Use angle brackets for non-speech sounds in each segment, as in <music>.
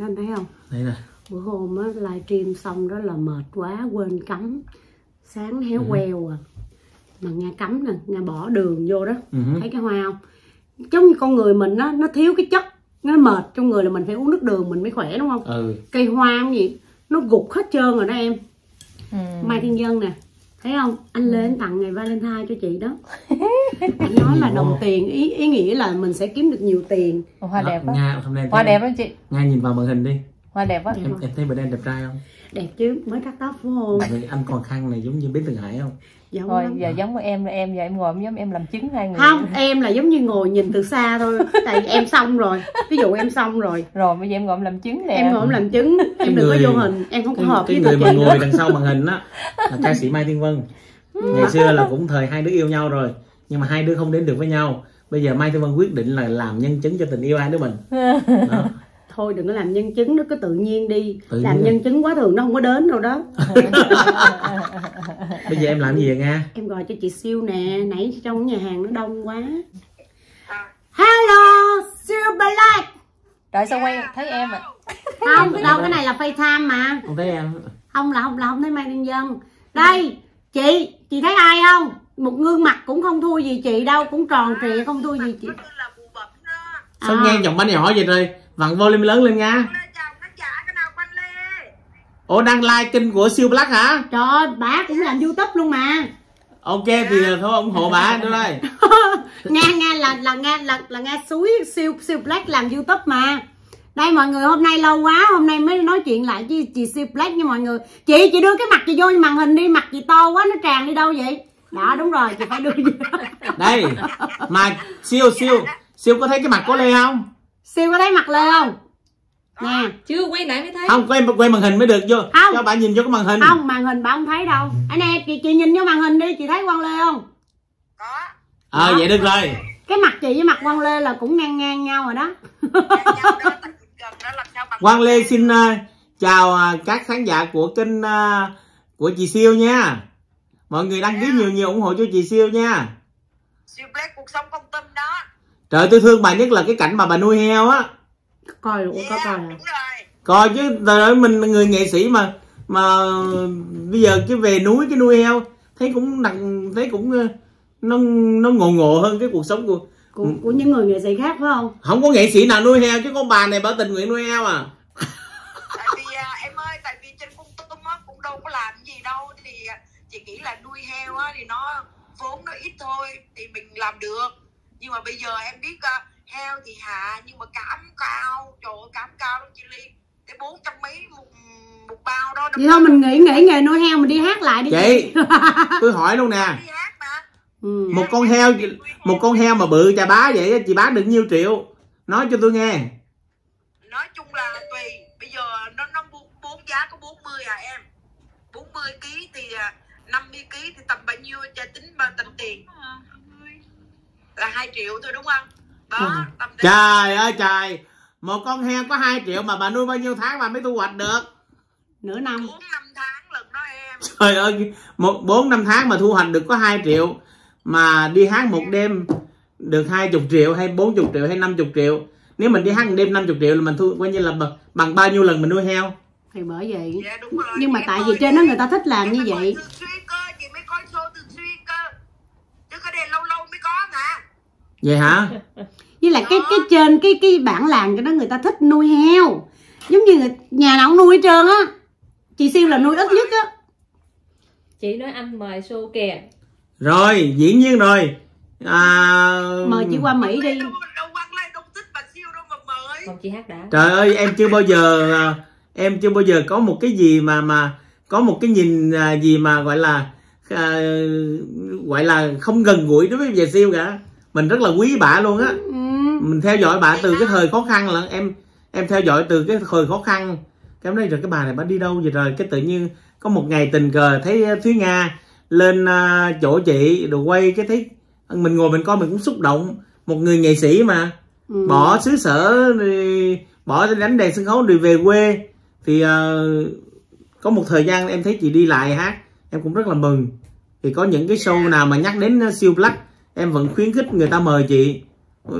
anh anh thấy không? Đây nè. Bữa hôm á livestream xong đó là mệt quá quên cắm. Sáng héo Ừ. queo à. Mà nghe cắm nè nghe bỏ đường vô đó. Ừ. Thấy cái hoa không? Giống như con người mình nó nó thiếu cái chất nó mệt. Trong người là mình phải uống nước đường mình mới khỏe đúng không? Ừ. Cây hoa không gì nó gục hết trơn rồi đó em. Ừ. mai thiên dân nè thấy không? Anh lên tặng ngày valentine cho chị đó. <laughs> Anh nói là đồng tiền ý ý nghĩa là mình sẽ kiếm được nhiều tiền. Hoa đẹp Đó, á. Nga hôm nay hoa đẹp á chị. Nga nhìn vào màn hình đi. Hoa đẹp á. Em em thấy bữa nay đẹp trai không? Đẹp chứ mới cắt tóc phải không? Anh còn khăn này giống như biến từng hải không giống thôi lắm. giờ giống em em giờ em ngồi em giống em làm chứng hai người. Không em là giống như ngồi nhìn từ xa thôi. Tại vì em xong rồi. Ví dụ em xong rồi. Rồi bây giờ em ngồi em làm chứng nè. Em ngồi em làm chứng em đừng người- có vô hình. Em không có cái, hợp cái với người mà ngồi đằng sau màn hình á là ca sĩ Mai Thiên Vân. Ngày xưa là cũng thời hai đứa yêu nhau rồi nhưng mà hai đứa không đến được với nhau. Bây giờ Mai Thiên Vân quyết định là làm nhân chứng cho tình yêu hai đứa mình. <laughs> Đó. Thôi đừng có làm nhân chứng nó cứ tự nhiên đi. Tự làm nhiên. nhân chứng quá thường nó không có đến đâu đó. <laughs> Bây giờ em làm gì vậy nga? Em gọi cho chị siêu nè nãy trong nhà hàng nó đông quá. Hello siêu black. Rồi sao quay thấy em à không đâu cái này là facetime mà. Không thấy em. Không là không là không thấy mai nhân dân. Đây chị chị thấy ai không? Một gương mặt cũng không thua gì chị đâu cũng tròn trịa không thua gì chị. Sao À. nghe giọng bánh nhỏ vậy rồi vặn volume lớn lên lê? Ủa đang like kênh của siêu black hả? Trời ơi bà cũng làm youtube luôn mà. Ok thì thôi ủng hộ bà nữa đây. <laughs> Nghe nghe là là nghe là là nghe suối siêu siêu black làm youtube mà. Đây mọi người hôm nay lâu quá hôm nay mới nói chuyện lại với chị siêu black nha mọi người. Chị chị đưa cái mặt chị vô màn hình đi mặt chị to quá nó tràn đi đâu vậy? Đó đúng rồi chị phải đưa vô. đây mà siêu siêu siêu có thấy cái mặt của lê không siêu có thấy mặt lê không? Nè. Chưa quay lại mới thấy. Không quay quay màn hình mới được vô Không. cho bà nhìn vô cái màn hình. Không màn hình bà không thấy đâu. Anh nè chị, chị nhìn vô màn hình đi chị thấy quang lê không? Có. Ờ vậy được rồi. Cái mặt chị với mặt quang lê là cũng ngang ngang nhau rồi đó. Quang Lê xin ờ, chào ờ, các khán giả của kênh ờ, của chị Siêu nha. Mọi người đăng ký nhiều nhiều ủng hộ cho chị Siêu nha. siêu black cuộc sống công tâm đó Trời tôi thương bà nhất là cái cảnh mà bà nuôi heo á. coi có yeah, coi đúng hả? rồi Coi chứ trời ơi mình là người nghệ sĩ mà mà bây giờ cái về núi cái nuôi heo thấy cũng nặng thấy cũng ờ, nó nó ngộ ngộ hơn cái cuộc sống của của, của những người nghệ sĩ khác phải không không có nghệ sĩ nào nuôi heo chứ con bà này bà tình nguyện nuôi heo à tại vì à, em ơi tại vì trên cung tum á cũng đâu có làm gì đâu thì à, chị nghĩ là nuôi heo á thì nó vốn nó ít thôi thì mình làm được nhưng mà bây giờ em biết à, heo thì hạ nhưng mà cám cao. Trời ơi cám cao lắm chị ly. Tới bốn trăm mấy một một bao đó vậy thôi mình nghỉ nghỉ nghề nuôi heo mình đi hát lại đi chị. Tôi <laughs> hỏi luôn nè. Đi hát mà. Ừ. một con heo một con heo mà bự chà bá vậy á, chị bán được nhiêu triệu? Nói cho tôi nghe. Nói chung là tùy. Bây giờ nó nó bốn giá có 40 à em. 40 kg thì à, 50 kg thì tầm bao nhiêu cho tính bao tầm tiền là 2 triệu thôi đúng không? Đó Ừ. tầm đấy trời ơi trời. Một con heo có 2 triệu mà bà nuôi bao nhiêu tháng bà mới thu hoạch được? Nửa năm. 4 năm tháng lần đó em. Trời ơi một bốn năm tháng mà thu hoạch được có 2 triệu mà đi hát một đêm được 20 triệu hay 40 triệu hay 50 triệu? Nếu mình đi hát một đêm 50 triệu là mình thu coi như là bằng, bằng bao nhiêu lần mình nuôi heo? Thì bởi vậy. Dạ đúng rồi nhưng mà Em tại ơi, vì trên đó người ta thích làm em như vậy thường xuyên cơ chị mới coi show thường xuyên cơ chứ cái đây lâu lâu mới có mà vậy hả? Với lại cái cái trên cái cái bản làng cho đó người ta thích nuôi heo. Giống như người, nhà nào cũng nuôi hết trơn á. Chị siêu là nuôi ít nhất á. Chị nói anh mời show kìa. Rồi dĩ nhiên rồi. À, mời chị qua mỹ đi. không chị hát đã. Trời ơi em chưa bao giờ à, em chưa bao giờ có một cái gì mà mà có một cái nhìn à, gì mà gọi là à, gọi là không gần gũi đối với về siêu cả mình rất là quý bà luôn á. Ừ. mình theo dõi bà từ cái thời khó khăn là em em theo dõi từ cái thời khó khăn. Cái hôm nay rồi cái bà này bà đi đâu vậy rồi cái tự nhiên có một ngày tình cờ thấy thúy nga lên à, chỗ chị rồi quay cái thấy mình ngồi mình coi mình cũng xúc động. Một người nghệ sĩ mà. Ừ. bỏ xứ sở bỏ đánh đèn sân khấu rồi về quê. Thì ờ, có một thời gian em thấy chị đi lại hát em cũng rất là mừng. Thì có những cái show nào mà nhắc đến siêu black em vẫn khuyến khích người ta mời chị.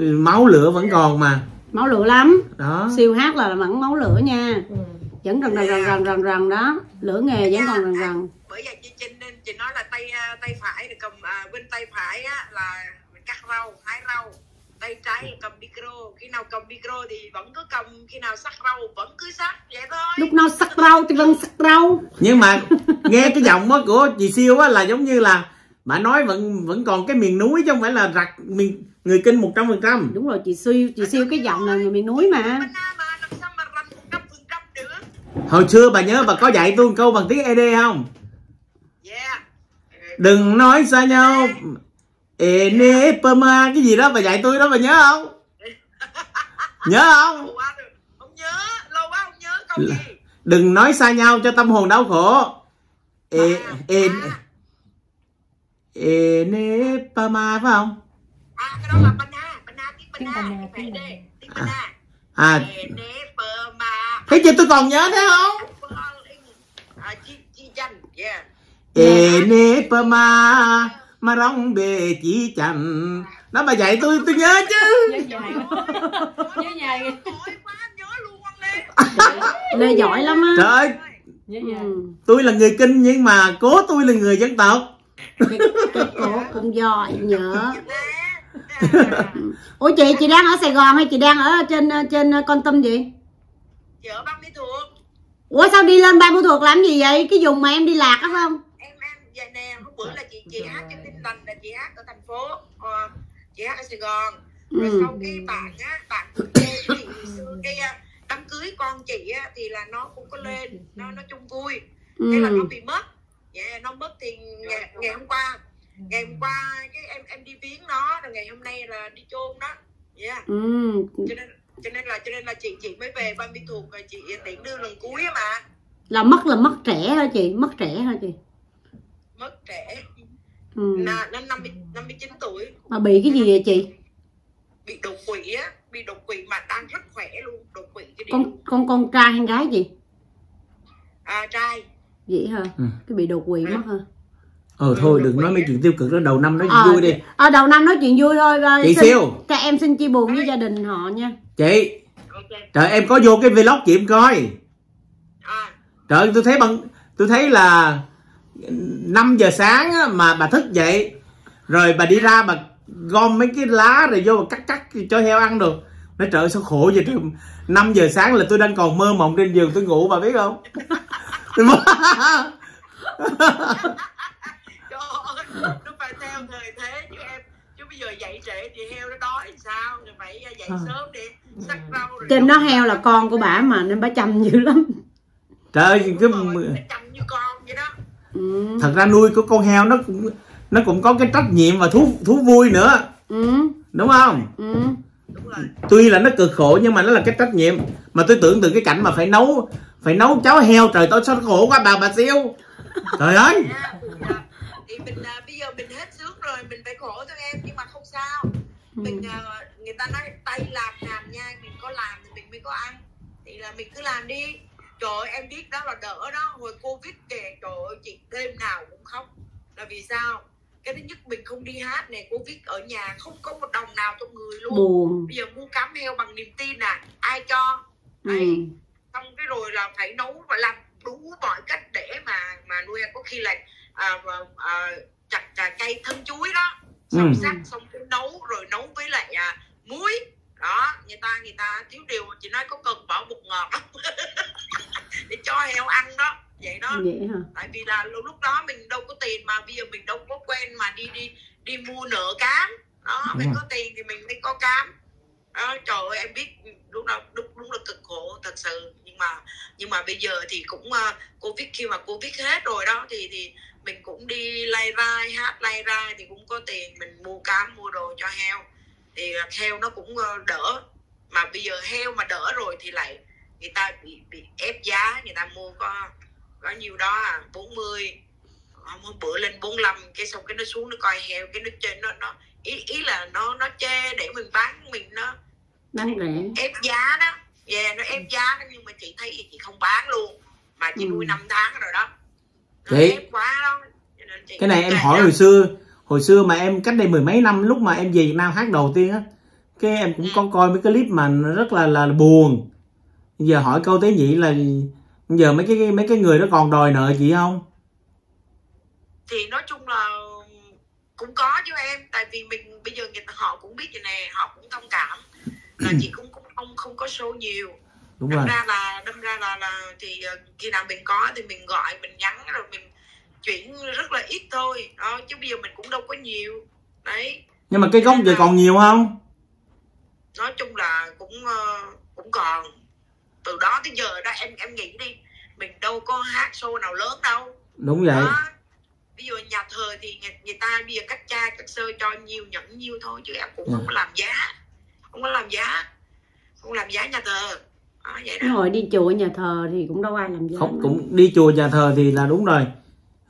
Máu lửa vẫn còn mà. Máu lửa lắm. Đó. Siêu hát là vẫn máu lửa nha. Ừ. vẫn rần rần rần rần rần rần đó. Lửa nghề vẫn còn rần rần. Bởi vậy chị Trinh nên chị nói là tay à, tay phải thì cầm à, bên tay phải á là mình cắt rau hái rau. Tay trái cầm micro. Khi nào cầm micro thì vẫn cứ cầm khi nào sắc rau vẫn cứ sắc. Vậy thôi. Lúc nào sắc rau thì vẫn sắc rau. Nhưng mà nghe cái giọng á của chị siêu á là giống như là bà nói vẫn vẫn còn cái miền núi chứ không phải là rặt miền người kinh một trăm phần trăm. Đúng rồi chị siêu chị siêu cái giọng là người miền núi mà. Hồi xưa bà nhớ bà có dạy tôi một câu bằng tiếng ed không? Yeah. Đừng nói xa nhau. Ê nê pơ ma cái gì đó bà dạy tôi đó bà nhớ không? <laughs> Nhớ không? Lâu quá rồi. Không nhớ lâu quá không nhớ câu gì? Đừng nói xa nhau cho tâm hồn đau khổ. Ê ê ê nê pơ ma phải không à cái đó là bana bana tiếng Tiếng bana Bana, tiếng tiếng mẹ Bana. đây tiếng bana à. Nè bơ mà thấy chưa tôi còn nhớ thế không? À chi chi danh yeah. Ê nê pơ ma ma rong bề chỉ chành đó bà dạy tôi tôi nhớ chứ. Nhớ dài Lê giỏi lắm á. Trời ơi. Ừ. tôi là người kinh nhưng mà cố tôi là người dân tộc cái, cái cổ cũng giỏi nhớ nè ủa chị chị đang ở sài gòn hay chị đang ở trên trên con tâm gì chị ở băng đi thuộc. Ủa sao đi lên ba buôn thuộc làm gì vậy? Cái vùng mà em đi lạc phải không? Em em vậy nè hôm bữa là chị chị hát cho tin lành là chị hát ở thành phố ờ, chị hát ở sài gòn. Rồi Ừ. sau cái bạn á bạn chị xưa cái à, đám cưới con chị á thì là nó cũng có lên nó nó chung vui. Thế là nó ừ. bị mất yeah, nó mất thì ngày, ngày hôm qua. Ngày hôm qua cái em em đi viếng nó rồi ngày hôm nay là đi chôn đó. Yeah. ừ. Cho nên cho nên là cho nên là chị chị mới về ban biên thuộc rồi chị tiễn đưa lần cuối mà là mất là mất trẻ hả chị? Mất trẻ hả chị? Mất trẻ. Ừ. là nó năm mươi năm mươi chín tuổi. Mà bị cái gì vậy chị? Bị đột quỵ á bị đột quỵ mà đang rất khỏe luôn đột quỵ cái điều con con con trai hay gái gì à, trai vậy hả? Ừ. cái bị đột quỵ mất hả? Ờ thôi đừng nói mấy chuyện tiêu cực đó đầu năm nói chuyện Ờ, vui đi. ở đầu năm nói chuyện vui thôi chị xin- siêu. các em xin chia buồn với gia đình họ nha. Chị. Ok. Trời em có vô cái vlog chị em coi. À trời ơi, tôi thấy bằng tôi thấy là 5 giờ sáng á, mà bà thức dậy rồi bà đi ra bà gom mấy cái lá rồi vô bà cắt cắt cho heo ăn được. Nói trời ơi, sao khổ vậy trời. 5 giờ sáng là tôi đang còn mơ mộng trên giường tôi ngủ bà biết không <laughs> <laughs> trời ơi nó phải theo thời thế chứ em. Chứ bây giờ dậy trễ thì heo nó đói thì sao? Rồi phải dậy À. sớm đi sắc rau rồi trên nó heo là con của bà mà nên bà chăm dữ lắm. Trời ơi, cái chăm như con vậy đó. Ừ. thật ra nuôi của con heo nó cũng nó cũng có cái trách nhiệm và thú thú vui nữa. Ừ. đúng không? Ừ. đúng rồi. Tuy là nó cực khổ nhưng mà nó là cái trách nhiệm. Mà tôi tưởng tượng cái cảnh mà phải nấu phải nấu cháo heo trời tôi sao khổ quá bà bà siêu. Trời ơi. Nha, dạ. thì mình à, bây giờ mình hết sướng rồi mình phải khổ thôi em nhưng mà không sao. Mình à, người ta nói tay làm hàm nhai mình có làm thì mình mới có ăn. Thì là mình cứ làm đi. Trời ơi em biết đó là đỡ đó. Hồi covid kìa trời ơi chị đêm nào cũng khóc. Là vì sao? Cái thứ nhất mình không đi hát này covid ở nhà không có một đồng nào trong người luôn. Buồn. Bây giờ mua cám heo bằng niềm tin à? Ai cho? Ừ. Xong cái rồi là phải nấu và làm đủ mọi cách để mà mà nuôi có khi là à, à, chặt chặt cây thân chuối đó. Xong Ừ. sắc xong cái nấu rồi nấu với lại à, muối. Đó người ta người ta thiếu điều chị nói có cần bỏ bột ngọt <laughs> để cho heo ăn đó. Vậy đó. Vậy hả? Tại vì là lúc lúc đó mình đâu có tiền mà bây giờ mình đâu có quen mà đi đi đi mua nợ cám. Đó Đúng mình rồi. có tiền thì mình mới có cám. Đó trời ơi em biết đúng là đúng, đúng là cực khổ thật sự nhưng mà nhưng mà bây giờ thì cũng uh, covid khi mà covid hết rồi đó thì thì mình cũng đi lay rai hát lay rai thì cũng có tiền mình mua cám mua đồ cho heo. Thì heo nó cũng ờ, đỡ. Mà bây giờ heo mà đỡ rồi thì lại người ta bị bị ép giá người ta mua có có nhiêu đó à 40 hôm hôm bữa lên 45 cái xong cái nó xuống nó coi heo cái nó trên nó nó ý ý là nó nó chê để mình bán mình nó đáng rẻ. ép giá đó yeah, nó ép giá đó nhưng mà chị thấy chị không bán luôn. Mà chị Ừ. nuôi 5 tháng rồi đó. Nó Chị, ép quá đó. Cái này em hỏi hồi xưa hồi xưa mà em cách đây mười mấy năm lúc mà em về Việt Nam hát đầu tiên á cái em cũng có coi mấy cái clip mà rất là là buồn. Giờ hỏi câu tế nhị là giờ mấy cái mấy cái người đó còn đòi nợ chị không? Thì nói chung là cũng có chứ em. Tại vì mình bây giờ người ta họ cũng biết vậy nè họ cũng thông cảm. Là chị cũng cũng không không có show nhiều. Đúng đâm rồi. ra là đâm ra là là thì ờ, khi nào mình có thì mình gọi mình nhắn rồi mình chuyển rất là ít thôi. Đó chứ bây giờ mình cũng đâu có nhiều. Đấy. Nhưng mà cái gốc giờ còn nhiều không? Nói chung là cũng ờ, cũng còn. Từ đó tới giờ đó em em nghĩ đi mình đâu có hát show nào lớn đâu. Đúng vậy. Đó. Bây giờ nhà thờ thì người, người ta bây giờ cắt cha cắt sơ cho nhiều nhận nhiều thôi chứ em cũng Ừ. không có làm giá. Không có làm giá không làm giá nhà thờ. Đó, vậy đó. Hồi đi chùa nhà thờ thì cũng đâu ai làm gì không cũng đi chùa nhà thờ thì là đúng rồi.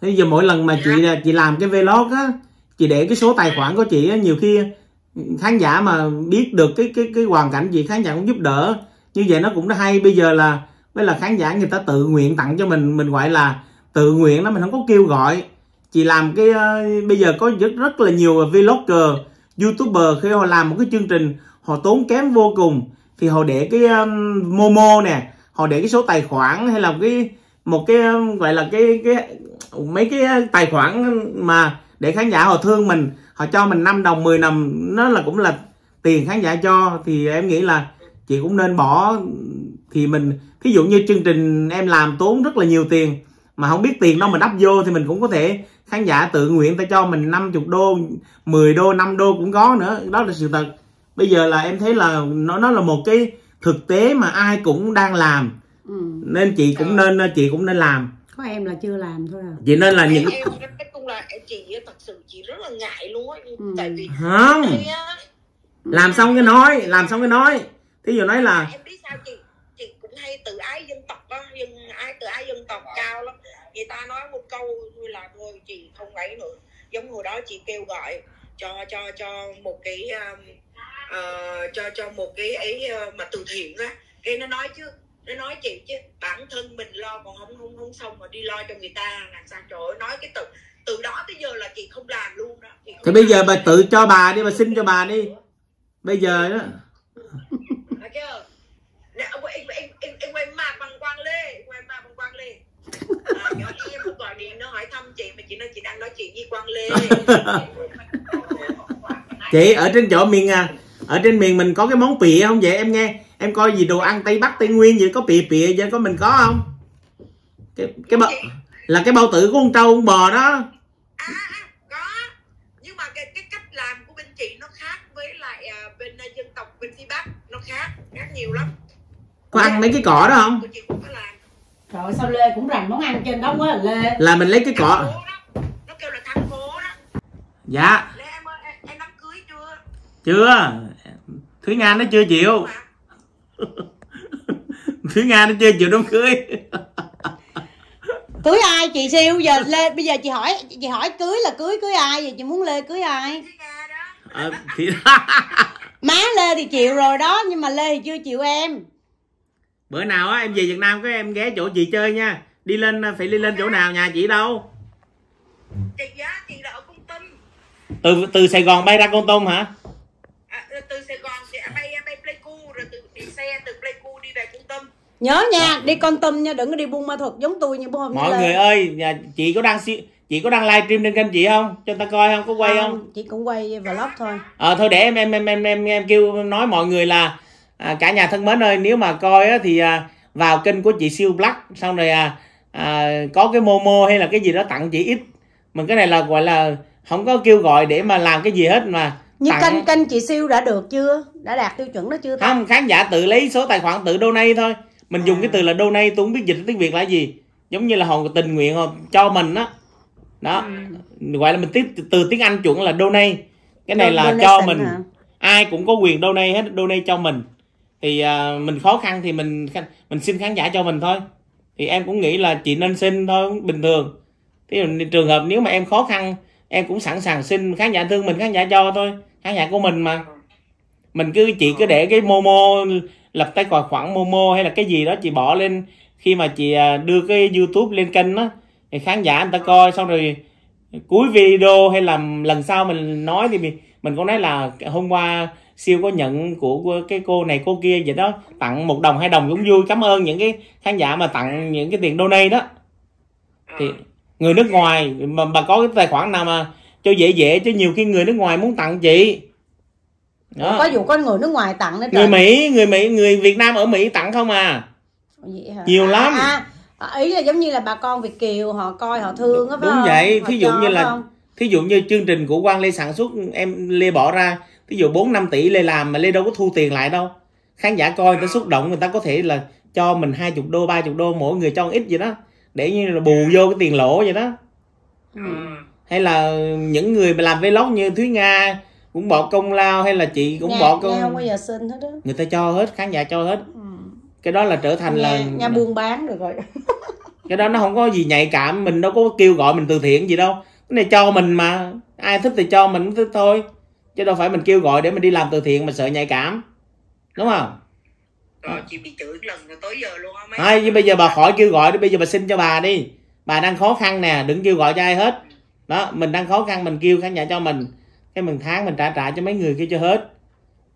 Thế giờ mỗi lần mà chị chị làm cái vlog á chị để cái số tài khoản của chị á nhiều khi khán giả mà biết được cái cái cái hoàn cảnh gì khán giả cũng giúp đỡ. Như vậy nó cũng đã hay. Bây giờ là với là khán giả người ta tự nguyện tặng cho mình mình gọi là tự nguyện đó mình không có kêu gọi. Chị làm cái ờ, bây giờ có rất rất là nhiều vlogger youtuber khi họ làm một cái chương trình họ tốn kém vô cùng thì họ để cái um, momo nè họ để cái số tài khoản hay là cái một cái um, gọi là cái cái mấy cái uh, tài khoản mà để khán giả họ thương mình họ cho mình 5 đồng 10 đồng nó là cũng là tiền khán giả cho. Thì em nghĩ là chị cũng nên bỏ thì mình thí dụ như chương trình em làm tốn rất là nhiều tiền mà không biết tiền đâu mình đắp vô thì mình cũng có thể khán giả tự nguyện ta cho mình 50 đô 10 đô 5 đô cũng có nữa. Đó là sự thật bây giờ là em thấy là nó nó là một cái thực tế mà ai cũng đang làm. Ừ. nên chị cũng nên chị cũng nên làm. Có em là chưa làm thôi à. Chị nên là những em em nói chung là chị thật sự chị rất là ngại luôn á. Ừ. tại vì không. á, làm xong cái nói làm xong cái nói. Thí dụ nói là em biết sao chị? Chị cũng hay tự ái dân tộc á dân ai tự ái dân tộc cao lắm. Người ta nói một câu thôi là thôi chị không ấy nữa. Giống hồi đó chị kêu gọi cho cho cho một cái um, ờ, cho cho một cái ấy ờ, mà từ thiện á cái nó nói chứ nó nói chị chứ bản thân mình lo còn không không không xong mà đi lo cho người ta làm sao trời ơi nói cái từ từ đó tới giờ là chị không làm luôn đó thì bây giờ bà tự cho bà đi bà xin cho bà đi bây giờ đó chưa? Nè, em em em em quay mặt bằng quang lê, quay mặt bằng quang lê. À, nhỏ em gọi điện nó hỏi thăm chị mà chị nói chị đang nói chuyện với quang lê. chị ở trên chỗ miền à ở trên miền mình có cái món pịa không vậy em nghe em coi gì đồ ăn tây bắc tây nguyên gì có pịa pịa vậy có mình có không cái cái bao là cái bao tử của con trâu con bò đó À, có. Nhưng mà cái cái cách làm của bên chị nó khác với lại bên dân tộc bên phía Bắc nó khác, khác nhiều lắm. có ăn mấy cái cỏ đó không trời ơi, sao lê cũng rành món ăn trên đó quá à lê là mình lấy cái cỏ phố đó. Nó kêu là thắng phố đó. dạ Lê em ơi, em, em đám cưới chưa? thúy nga nó chưa chịu. <laughs> Thúy nga nó chưa chịu đám cưới. <laughs> Cưới ai chị siêu? Giờ lê bây giờ chị hỏi chị hỏi cưới là cưới cưới ai vậy? Chị muốn lê cưới ai. Ờ, thì <laughs> má lê thì chịu rồi đó nhưng mà lê thì chưa chịu em. Bữa nào á em về việt nam có em ghé chỗ chị chơi nha. Đi lên phải đi lên chỗ nào nhà chị đâu? Chị á, chị là ở Công Tâm. từ từ sài gòn bay ra con tum hả nhớ nha đi con tum nha đừng có đi buôn ma thuật giống tôi như hôm mọi người ơi nhà chị có đăng si- chị có đăng livestream trên kênh chị không? Cho người ta coi không có quay không chị cũng quay vlog thôi. Ờ thôi để em em em em em, em kêu nói mọi người là à, cả nhà thân mến ơi nếu mà coi á, thì à, vào kênh của chị siêu black xong rồi à, à, có cái momo hay là cái gì đó tặng chị ít. Mình cái này là gọi là không có kêu gọi để mà làm cái gì hết mà như tặng kênh kênh chị siêu đã được chưa? Đã đạt tiêu chuẩn đó chưa ta? Không khán giả tự lấy số tài khoản tự donate thôi mình dùng À. cái từ là donate tôi không biết dịch tiếng việt là gì. Giống như là họ tình nguyện họ cho mình á. Đó. Gọi là mình tiếng từ tiếng anh chuẩn là donate cái này Don- là cho mình. hả? ai cũng có quyền donate hết donate cho mình. Thì à, mình khó khăn thì mình mình xin khán giả cho mình thôi. Thì em cũng nghĩ là chị nên xin thôi bình thường. Thì trường hợp nếu mà em khó khăn em cũng sẵn sàng xin khán giả thương mình khán giả cho thôi. Khán giả của mình mà. Mình cứ chị cứ để cái momo lập tài khoản momo hay là cái gì đó chị bỏ lên. Khi mà chị à, đưa cái youtube lên kênh đó thì khán giả người ta coi xong rồi cuối video hay là lần sau mình nói thì mình, mình có nói là hôm qua siêu có nhận của, của cái cô này cô kia vậy đó tặng một đồng hai đồng cũng vui. Cảm ơn những cái khán giả mà tặng những cái tiền donate đó. Thì người nước ngoài mà bà có cái tài khoản nào mà cho dễ dễ chứ nhiều khi người nước ngoài muốn tặng chị đó. có vụ có người nước ngoài tặng nữa người mỹ người mỹ người việt nam ở mỹ tặng không à Vậy hả? nhiều lắm. à, à, ý là giống như là bà con việt kiều họ coi họ thương á phải đúng không? vậy Họ thí dụ như là không? thí dụ như chương trình của quang lê sản xuất em lê bỏ ra thí dụ 4 năm tỷ lê làm mà lê đâu có thu tiền lại đâu khán giả coi người ta xúc động người ta có thể là cho mình hai chục đô ba chục đô mỗi người cho một ít vậy đó để như là bù vô cái tiền lỗ vậy đó Ừ. hay là những người mà làm vlog như thúy nga cũng bỏ công lao hay là chị cũng Nga, bỏ công không bao giờ xin hết đó. Người ta cho hết khán giả cho hết. Ừ. cái đó là trở thành Nga, là Nga buôn bán được rồi <laughs> cái đó nó không có gì nhạy cảm mình đâu có kêu gọi mình từ thiện gì đâu. Cái này cho mình mà. Ai thích thì cho mình thích thôi. Chứ đâu phải mình kêu gọi để mình đi làm từ thiện mà sợ nhạy cảm. Đúng không? Rồi chị bị chửi lần rồi tới giờ luôn á mấy nhưng bây giờ bà khỏi kêu gọi đi bây giờ bà xin cho bà đi. Bà đang khó khăn nè đừng kêu gọi cho ai hết. Đó mình đang khó khăn mình kêu khán giả cho mình cái mình tháng mình trả trả cho mấy người kia cho hết.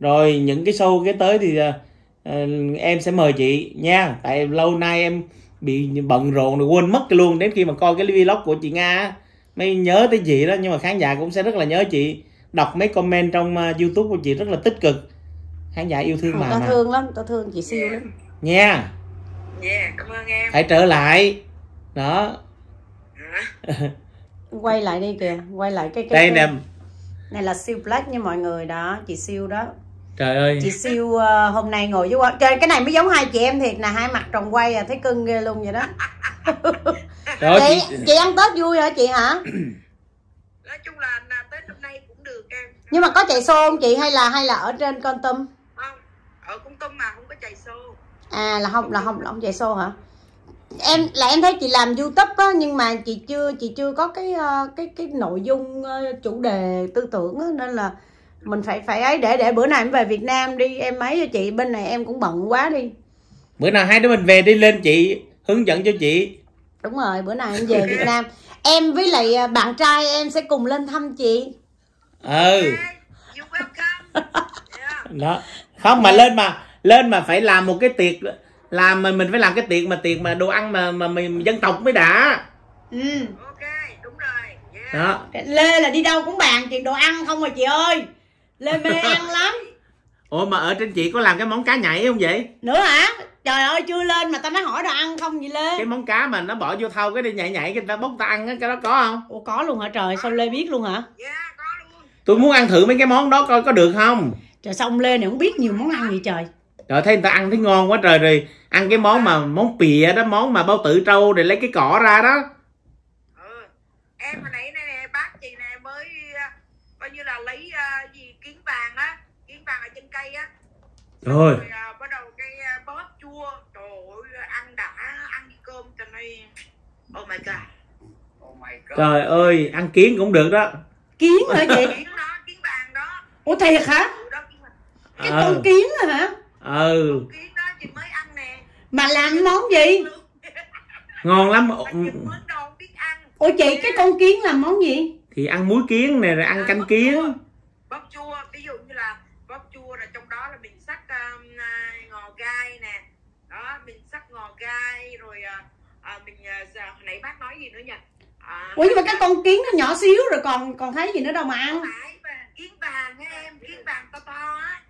Rồi những cái show cái tới thì ờ, em sẽ mời chị nha. Tại lâu nay em bị bận rộn rồi quên mất luôn. Đến khi mà coi cái vlog của chị nga á, mới nhớ tới chị đó. Nhưng mà khán giả cũng sẽ rất là nhớ chị. Đọc mấy comment trong ờ, youtube của chị rất là tích cực. Khán giả yêu thương tao mà. thương lắm tao thương chị siêu lắm. Nha. Yeah cảm ơn em. Phải trở lại. Đó. Quay lại đi kìa quay lại cái cái đây cái- nè này là siêu black nha mọi người đó chị siêu đó. Trời ơi. Chị siêu ờ, hôm nay ngồi với trời cái này mới giống hai chị em thiệt nè hai mặt tròn quay à thấy cưng ghê luôn vậy đó. <laughs> Trời ơi, chị, chị, chị ăn tết vui hả chị hả? <clears throat> Nói chung là là tết năm nay cũng được em. Nhưng mà có chạy xô không chị hay là hay là ở trên con tâm không ở cung tâm mà không có chạy xô. À là không là không là không chạy xô hả em là em thấy chị làm youtube á nhưng mà chị chưa chị chưa có cái ờ, cái cái nội dung ờ, chủ đề tư tưởng á nên là mình phải phải ấy để để bữa nào em về Việt Nam đi em mấy cho chị bên này em cũng bận quá đi. Bữa nào hai đứa mình về đi lên chị hướng dẫn cho chị. Đúng rồi bữa nào em về Việt Nam. Em với lại ờ, bạn trai em sẽ cùng lên thăm chị. Ừ. <laughs> Đó. Không mà lên mà lên mà phải làm một cái tiệc làm mà mình phải làm cái tiệc mà tiệc mà đồ ăn mà mà mình dân tộc mới đã. Ừ. ok đúng rồi. Yeah. đó. Lê là đi đâu cũng bàn chuyện đồ ăn không rồi chị ơi. Lê mê <laughs> ăn lắm. Ủa mà ở trên chị có làm cái món cá nhảy không vậy? Nữa hả? Trời ơi chưa lên mà tao nói hỏi đồ ăn không vậy Lê? Cái món cá mà nó bỏ vô thau cái đi nhảy nhảy cái ta bốc ta ăn á cái đó có không? Ủa có luôn hả? Trời sao Lê biết luôn hả? Yeah có luôn. Tôi muốn ăn thử mấy cái món đó coi có được không? Trời sao ông Lê này không biết nhiều món ăn vậy trời Trời thấy người ta ăn thấy ngon quá trời rồi. Ăn cái món mà món pìa đó Món mà bao tử trâu rồi lấy cái cỏ ra đó. Ừ. em hồi nãy này nè bác chị nè mới à, coi như là lấy à, gì kiến vàng á kiến vàng ở trên cây á. Trời rồi. ơi à, bắt đầu cái à, bóp chua. Trời ơi ăn đã ăn với cơm cho này oh my god. Oh my god. Trời ơi ăn kiến cũng được đó. Kiến hả chị? Kiến đó kiến vàng đó. Ủa thiệt hả? Ừ, Cái Ờ. con kiến hả Ừ. Kiến đó chị mới ăn nè. Mà làm món gì? Ngon lắm. Chị ăn. Ủa chị cái con kiến làm món gì? Thì ăn muối kiến nè rồi ăn canh kiến. bắp chua ví dụ như là bắp chua là trong đó là mình sắc um, à, ngò gai nè. Đó mình sắc ngò gai rồi à, à, mình à, giờ hồi nãy bác nói gì nữa nhỉ? À, Ủa nhưng mà cái con kiến nó nhỏ xíu rồi còn còn thấy gì nữa đâu mà ăn. Kiến vàng á em kiến vàng to to á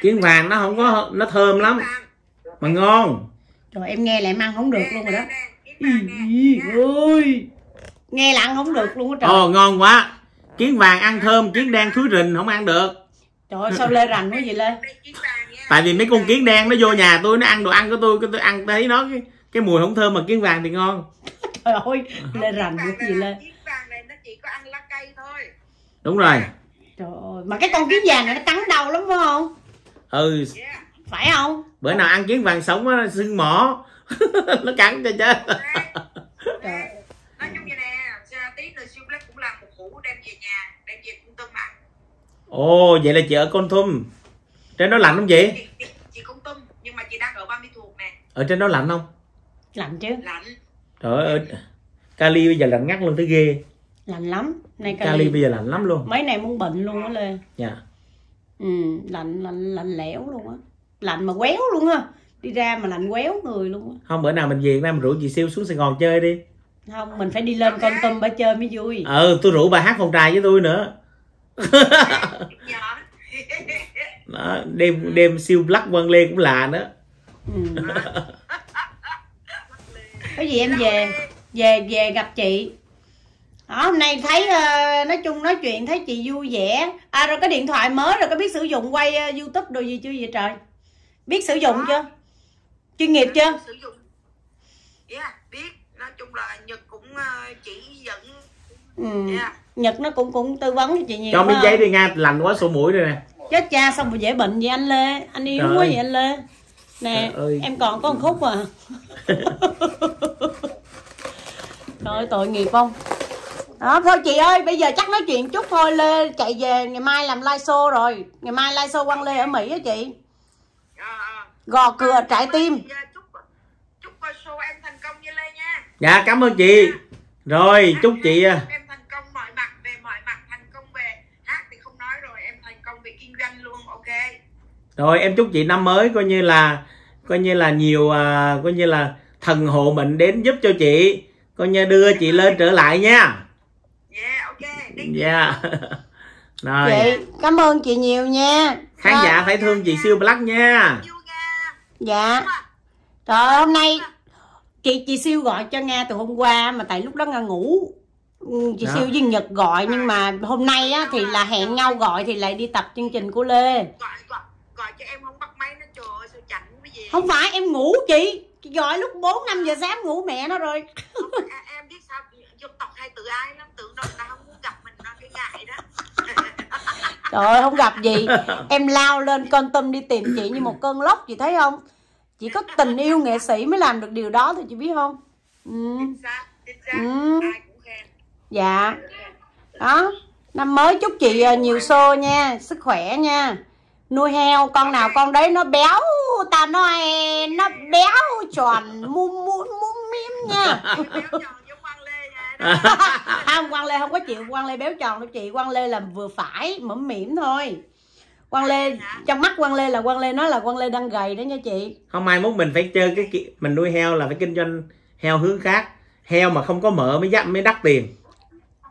kiến vàng nó không có Nó thơm lắm. Mà ngon. Trời em nghe là em ăn không được luôn rồi đó. Ý, ơi. Nghe là ăn không được luôn á trời. Ồ ngon quá. Kiến vàng ăn thơm Kiến đen thúi rình không ăn được. Trời ơi sao Lê rành quá vậy Lê. Tại vì mấy con kiến đen nó vô nhà tôi Nó ăn đồ ăn của tôi Cái tôi ăn thấy nó cái, cái mùi không thơm mà kiến vàng thì ngon. Trời ơi Lê rành vàng gì Lê. là- kiến vàng này nó chỉ có ăn lá cây thôi. Đúng rồi. Trời ơi Mà cái con kiến vàng này nó cắn đau lắm phải không Ừ. Yeah. Phải không? Bữa nào ăn kiến vàng sống á sưng mỏ. <laughs> Nó cắn cho chết. Trời nói chung vậy nè xa tí nữa siêu black cũng làm một hũ đem về nhà đem về trung tâm ăn ồ vậy là chị ở con thum. Trên đó lạnh không chị? Chị, chị, chị công tâm nhưng mà chị đang ở ba mươi thuộc nè. Ở trên đó lạnh không? Lạnh chứ. Lạnh. Trời ơi Cali bây giờ lạnh ngắt luôn tới ghê. Lạnh lắm. Này Cali Cali bây giờ lạnh lắm luôn. Mấy này muốn bệnh luôn á Lê. Dạ ừ lạnh lạnh lạnh lẽo luôn á. Lạnh mà quéo luôn á. Đi ra mà lạnh quéo người luôn á. Không bữa nào mình về mình rủ chị siêu xuống Sài Gòn chơi đi. Không mình phải đi lên con tum ba chơi mới vui. Ừ tôi rủ bà hát phòng trà với tôi nữa. <laughs> Đó, đêm đêm siêu black quăng lê cũng là nữa. Ừ. <laughs> có gì em về? Về về gặp chị đó, hôm nay thấy ờ, nói chung nói chuyện thấy chị vui vẻ. À rồi cái điện thoại mới rồi có biết sử dụng quay ờ, youtube đồ gì chưa vậy trời? Biết sử dụng chưa? Chuyên nghiệp chưa? sử dụng. Yeah, biết. Nói chung là nhật cũng ờ, chỉ dẫn. Ừ. yeah. nhật nó cũng cũng tư vấn cho chị nhiều cho miếng giấy đi nga lành quá sổ mũi rồi nè. Chết cha xong rồi dễ bệnh gì anh lê. Anh yếu quá vậy anh lê. Nè em còn có một khúc à <laughs> Trời ơi, tội nghiệp không đó thôi chị ơi bây giờ chắc nói chuyện chút thôi lê chạy về ngày mai làm live show rồi. Ngày mai live show quang lê ở mỹ á chị. Ờ, ờ. gò cửa trại tim. Dạ, chúc chúc ờ, show em thành công như lê nha. Dạ cảm ơn chị. Rồi chúc chị à, em thành công mọi mặt về mọi mặt thành công về hát thì không nói rồi em thành công về kinh doanh luôn ok. Rồi em chúc chị năm mới coi như là coi như là nhiều à, coi như là thần hộ mệnh đến giúp cho chị. Coi như đưa chị lên trở lại nha <laughs> dạ <laughs> rồi. Chị cảm ơn chị nhiều nha. Khán Rồi, giả phải thương chị siêu black nha. Dạ. Trời ơi, hôm nay chị chị siêu gọi cho nga từ hôm qua mà tại lúc đó nga ngủ. Ừ, chị Dạ. siêu với nhật gọi nhưng mà hôm nay á thì là hẹn nhau gọi thì lại đi tập chương trình của lê. Gọi gọi gọi cho em không bắt máy nó trời ơi sao chảnh cái gì không phải em ngủ chị. Chị gọi lúc 4 5 giờ sáng ngủ mẹ nó rồi. Không, em, em biết sao dân tộc hay tự ai lắm tưởng đâu người ta không ngại đó. Trời ơi không gặp gì. <laughs> Em lao lên con tâm đi tìm chị như một cơn lốc chị thấy không? Chỉ có tình yêu nghệ sĩ mới làm được điều đó thôi chị biết không? Ừ. Ừ. dạ. Đó. Năm mới chúc chị ờ, nhiều xô nha sức khỏe nha. Nuôi heo con nào con đấy nó béo ta nói nó béo tròn mum mum mum mím nha béo tròn giống Quang Lê nha đó. <laughs> không quang lê không có chịu. Quang lê béo tròn đâu chị. Quang lê làm vừa phải mẫm mỉm thôi. Quang lê trong mắt quang lê là quang lê nói là quang lê đang gầy đó nha chị. Không mai mốt mình phải chơi cái ki- mình nuôi heo là phải kinh doanh heo hướng khác. Heo mà không có mỡ mới dắt mới đắt tiền.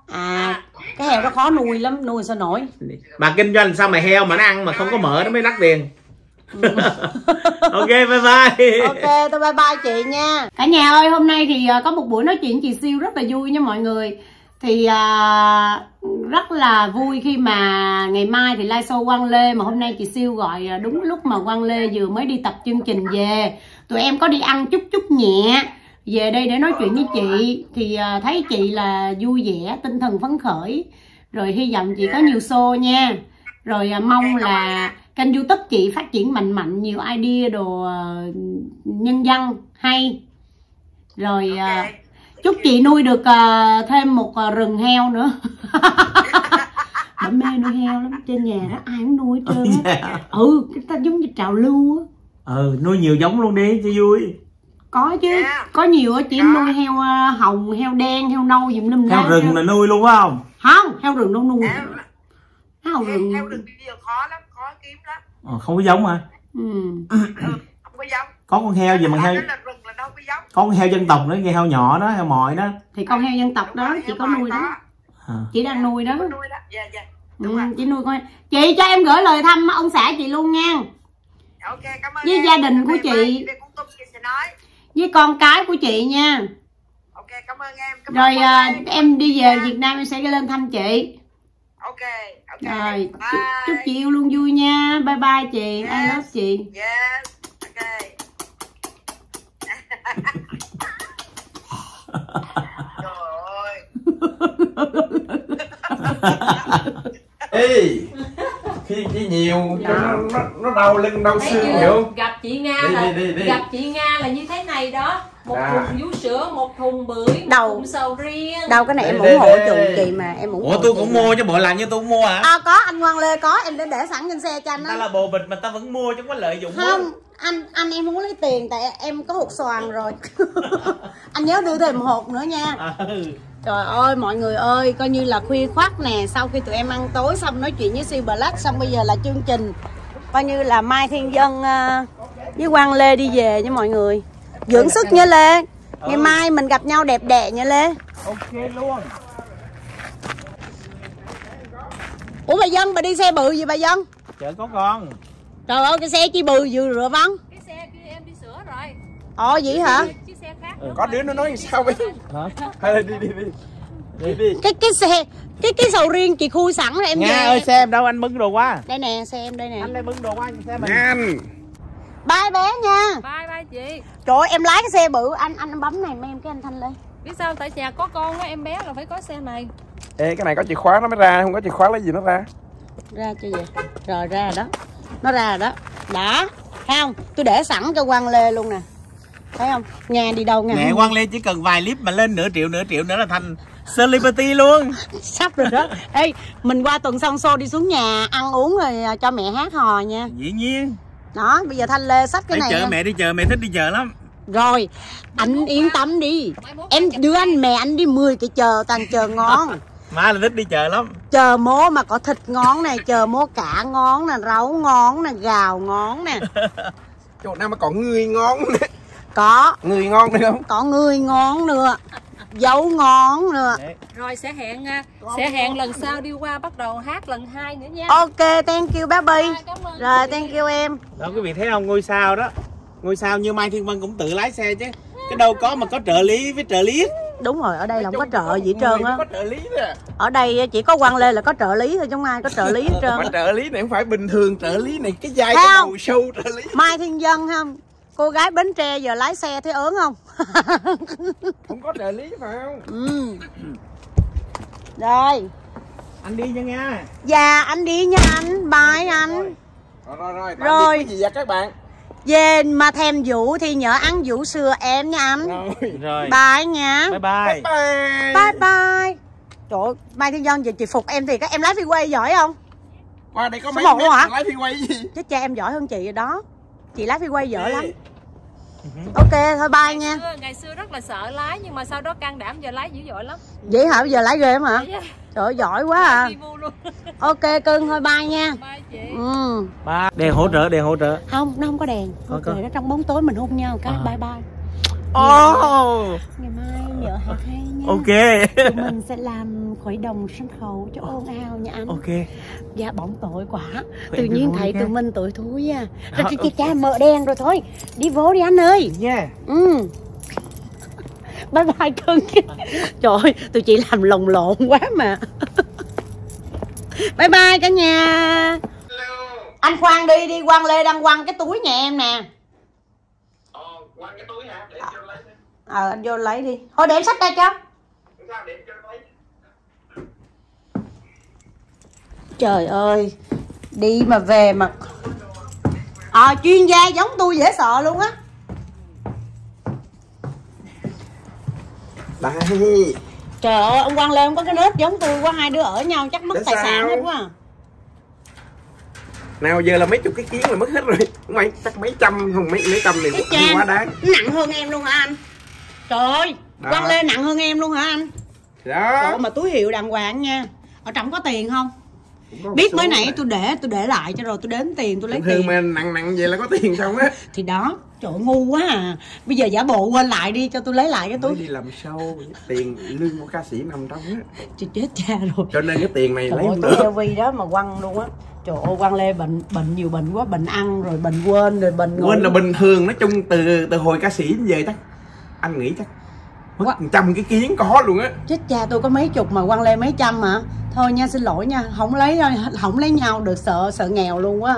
À cái heo đó khó nuôi lắm nuôi sao nổi? Bà kinh doanh sao mà heo mà nó ăn mà không có mỡ nó mới đắt tiền <laughs> ok bye bye. Ok tôi bye bye chị nha. Cả nhà ơi hôm nay thì à, có một buổi nói chuyện chị siêu rất là vui nha mọi người. Thì à, rất là vui khi mà ngày mai thì live show Quang Lê mà hôm nay chị siêu gọi à, đúng lúc mà Quang Lê vừa mới đi tập chương trình về. Tụi em có đi ăn chút chút nhẹ về đây để nói chuyện với chị. Thì à, thấy chị là vui vẻ tinh thần phấn khởi. Rồi hy vọng chị có nhiều show nha. Rồi à, mong là kênh youtube chị phát triển mạnh mạnh nhiều idea đồ à, nhân dân hay. Rồi à, Ok. chúc chị nuôi được à, thêm một rừng heo nữa. <laughs> Bà mê nuôi heo lắm trên nhà đó ai cũng nuôi hết trơn Dạ. ừ cái ta giống như trào lưu á. Ừ nuôi nhiều giống luôn đi cho vui. Có chứ Yeah. có nhiều á chị Có. nuôi heo hồng heo đen heo nâu gì lum heo rừng là nuôi luôn phải không? Không heo rừng đâu nuôi. Heo- heo rừng. Heo rừng bây giờ khó lắm ờ, không có giống hả? Ừ. <coughs> không có giống. Có con heo gì mà heo Đó là rừng là đâu có giống. Có con heo dân tộc nữa nghe heo nhỏ đó heo mòi đó. Thì con heo dân tộc đó chị có ngoài nuôi đó. à. chị đang nuôi đó. Có nuôi đó. Dạ dạ. Ừ, đúng rồi. chị nuôi con chị cho em gửi lời thăm ông xã chị luôn nha. Ok cảm ơn Với em. gia đình của chị. với con cái của chị nha. Ok cảm ơn em. Cảm rồi ơn à, em. em đi về Việt Nam em sẽ lên thăm chị ok ok rồi bye. chúc, chị yêu luôn vui nha. Bye bye chị. I Yes. love chị. Yes. Ok. <laughs> Trời ơi <laughs> Ê Khi đi nhiều cho nó, nó, nó đau lưng đau Thấy xương hiểu gặp chị nga Đi, là đi, đi, đi. gặp chị nga là như thế này đó. Một À. thùng vú sữa một thùng bưởi một Đầu. thùng sầu riêng. Đâu cái này em ủng hộ chuộng chị mà em ủng ủa tôi cũng mua chứ bộ làm như tôi cũng mua hả? À, có anh Quang Lê có em để để sẵn trên xe cho anh ta á. là bồ bịch mà ta vẫn mua chứ không có lợi dụng không anh anh em có lấy tiền tại em có hột xoàn rồi. <laughs> Anh nhớ đưa thêm một hột nữa nha. À, ừ. Trời ơi mọi người ơi Coi như là khuya khoắt nè. Sau khi tụi em ăn tối xong nói chuyện với Si Black Xong bây giờ là chương trình. Coi như là Mai Thiên Dân ờ, Với Quang Lê đi về nha mọi người. Dưỡng sức nha Lê. Ngày mai mình gặp nhau đẹp đẽ nha Lê. Ok luôn. Ủa bà Dân bà đi xe bự gì bà Dân? Chợ có con. Trời ơi cái xe chi bự vừa rửa vắng. Cái xe kia em đi sửa rồi. Ồ vậy hả khác Có đứa nó nói sao vậy? Hả? <laughs> Hay là đi đi đi. Đi đi. Cái cái xe Cái cái sầu riêng chị khui sẵn rồi em Nga về. ơi xe em đâu anh bưng đồ qua. Đây nè xe em đây nè. Anh đây bưng đồ qua xe mình Nhanh. Bye bé nha. Bye bye chị. Trời ơi, em lái cái xe bự anh anh bấm này em cái anh Thanh lên. Biết sao tại nhà có con á em bé là phải có xe này. Ê cái này có chìa khóa nó mới ra Không có chìa khóa lấy gì nó ra. Ra cho vậy rồi ra rồi đó. Nó ra rồi đó. Đã. Thấy không? Tôi để sẵn cho quang lê luôn nè thấy không? Nhà đi đâu mẹ nhà Quang Lê chỉ cần vài clip mà lên nửa triệu nửa triệu nữa là thành celebrity luôn. <laughs> Sắp rồi đó. Ê mình qua tuần xong xô đi xuống nhà ăn uống rồi à, cho mẹ hát hò nha. Dĩ nhiên. Đó bây giờ thanh lê xách cái đi này em. mẹ đi chợ mẹ thích đi chợ lắm. Rồi anh yên tâm đi. Em đưa anh mẹ anh đi 10 cái chờ toàn chờ ngon. <laughs> Má là thích đi chợ lắm. Chờ mố mà có thịt ngon này chờ mố cả ngon nè rau ngon nè gào ngon nè. <laughs> Chỗ nào mà còn người ngon nữa có. Người ngon nữa không? Có người ngon nữa. Dấu ngon nữa. Rồi sẽ hẹn à, sẽ hẹn lần sau đi qua bắt đầu hát lần hai nữa nha. Ok thank you baby ơn rồi thank you em. Đó quý vị thấy không? Ngôi sao đó. Ngôi sao như Mai Thiên Vân cũng tự lái xe chứ. Cái đâu có mà có trợ lý với trợ lý. Đúng rồi ở đây là không có trợ gì hết trơn á. ở đây chỉ có quang lê là có trợ lý thôi chứ không ai có trợ lý hết trơn Mà á. trợ lý này không phải bình thường Trợ lý này cái vai cái đầu show trợ lý. Mai thiên dân không cô gái bến tre giờ lái xe thấy ớn không? <laughs> Không có trợ lý phải không? Ừ. rồi. Anh đi nha nha. Dạ anh đi nha anh. Bye anh. Rồi rồi rồi Rồi. quý vị và các bạn? Về mà thèm vũ thì nhớ ăn vũ sữa em nha anh. Rồi. Rồi. Bye nha. Bye bye. Bye bye. Bye trời ơi, mai thiên dân giờ chị phục em thì các em lái phi quay giỏi không? Qua đây có Số mấy mét lái phi quay gì? Chứ cha em giỏi hơn chị rồi đó. Chị lái phi quay dở lắm ok thôi bye nha. Xưa- ngày xưa rất là sợ lái nhưng mà sau đó can đảm giờ lái dữ dội lắm. Vậy hả bây giờ lái ghê mà. Dạ, trời ơi, giỏi quá à. <laughs> Ok cưng thôi bye nha. Bye chị. Ừ. Bye đèn hỗ trợ đèn hỗ trợ. Không nó không có đèn. Có, ok có. nó trong bóng tối mình hôn nhau cái À. bye bye oh ngày mai nhớ hát hay nha. Ok. Tụi mình sẽ làm khởi đồng sân khấu cho ồn ào nha anh. Ok. Dạ bóng tội quá. Vậy tự nhiên thấy tụi mình tuổi thúi à rồi cha cha mở đèn rồi thôi. Đi vô đi anh ơi. Nha. Ừ. <laughs> Bye bye cưng. Trời ơi tụi chị làm lồng lộn quá mà. <laughs> Bye bye cả nhà. Anh khoan đi đi quăng lê đang quăng cái túi nhà em nè. Quăng cái túi hả? Để cho lấy ờ anh vô lấy đi. Thôi để em sách đây cho. Trời ơi đi mà về mà ờ chuyên gia giống tôi dễ sợ luôn á. Đây trời ơi ông quang lê ông có cái nết giống tôi quá hai đứa ở nhau chắc mất Để tài sản sao? hết quá à. Nào giờ là mấy chục cái kiến là mất hết rồi. Mấy chắc mấy trăm không mấy mấy trăm này quá đáng. nặng hơn em luôn hả anh trời ơi Đó. quang lê nặng hơn em luôn hả anh? Trời Đó. Ơi, mà túi hiệu đàng hoàng nha. Ở trong có tiền không? Có biết mới nãy tôi để tôi để lại cho rồi tôi đếm tiền tôi lấy Thường tiền. mà nặng nặng vậy là có tiền không á. <laughs> Thì đó trời ngu quá à. Bây giờ giả bộ quên lại đi cho tôi lấy lại cái túi. Đi làm show Tiền lương của ca sĩ nằm trong á. Chị chết cha rồi. Cho nên cái tiền này trời lấy ơi tôi được. LV đó mà quăng luôn á. Trời ơi quăng lê bệnh bệnh nhiều bệnh quá bệnh ăn rồi bệnh quên rồi bệnh ngủ. Quên là bình thường nói chung từ từ hồi ca sĩ giờ chắc Anh nghĩ chắc Mất Quá. trăm cái kiến có luôn á. Chết cha tôi có mấy chục mà quăng lê mấy trăm hả? Thôi nha xin lỗi nha. Không lấy không lấy nhau được sợ sợ nghèo luôn quá.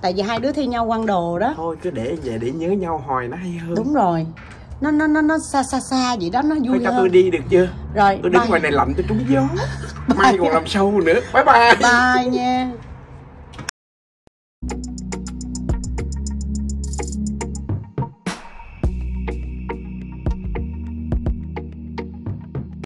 Tại vì hai đứa thi nhau quăng đồ đó. Thôi cứ để về để nhớ nhau hồi nó hay hơn. Đúng rồi. Nó nó nó nó xa xa xa vậy đó nó Thôi vui cho hơn. tôi đi được chưa? Rồi Tôi đứng bye. ngoài này lạnh tôi trúng gió. <laughs> Mai còn làm show nữa. Bye bye. Bye nha